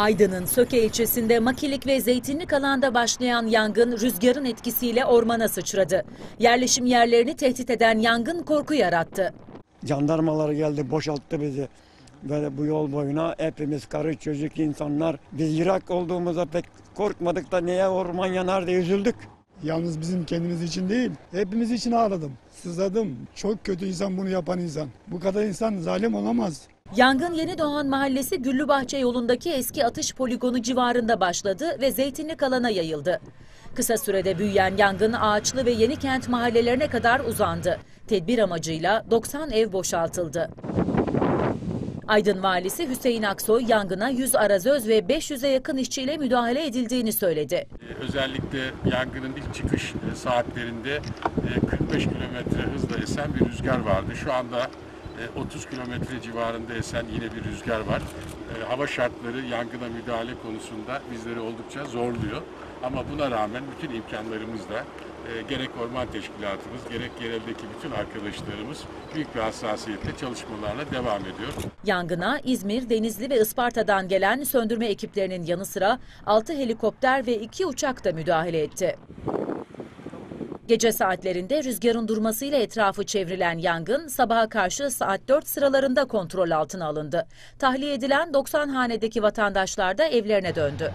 Aydın'ın Söke ilçesinde Makilik ve Zeytinlik alanda başlayan yangın rüzgarın etkisiyle ormana sıçradı. Yerleşim yerlerini tehdit eden yangın korku yarattı. Jandarmalar geldi boşalttı bizi. Böyle bu yol boyuna hepimiz karı çocuk insanlar. Biz Irak olduğumuza pek korkmadık da niye orman yanar diye üzüldük. Yalnız bizim kendimiz için değil, hepimiz için ağladım. Sızladım. Çok kötü insan bunu yapan insan. Bu kadar insan zalim olamaz. Yangın Yeni Doğan Mahallesi Güllübahçe yolundaki eski atış poligonu civarında başladı ve Zeytinlik alana yayıldı. Kısa sürede büyüyen yangın Ağaçlı ve Yenikent mahallelerine kadar uzandı. Tedbir amacıyla 90 ev boşaltıldı. Aydın Valisi Hüseyin Aksoy yangına 100 arazöz ve 500'e yakın işçiyle müdahale edildiğini söyledi. Ee, Özellikle yangının ilk çıkış e, saatlerinde e, 45 kilometre hızla esen bir rüzgar vardı. Şu anda e, 30 kilometre civarında esen yine bir rüzgar var. E, Hava şartları yangına müdahale konusunda bizleri oldukça zorluyor. Ama buna rağmen bütün imkanlarımızla e, gerek orman teşkilatımız gerek yereldeki bütün arkadaşlarımız büyük bir hassasiyetle çalışmalarla devam ediyor. Yangına İzmir, Denizli ve Isparta'dan gelen söndürme ekiplerinin yanı sıra 6 helikopter ve 2 uçak da müdahale etti. Gece saatlerinde rüzgarın durmasıyla etrafı çevrilen yangın sabaha karşı saat 4 sıralarında kontrol altına alındı. Tahliye edilen 90 hanedeki vatandaşlar da evlerine döndü.